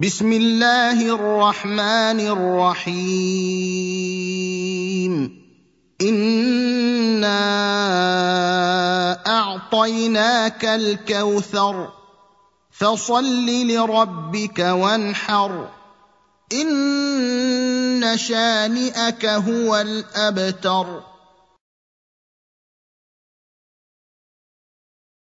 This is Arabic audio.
بسم الله الرحمن الرحيم. إنا أعطيناك الكوثر فصل لربك وانحر. إن شانئك هو الأبتر.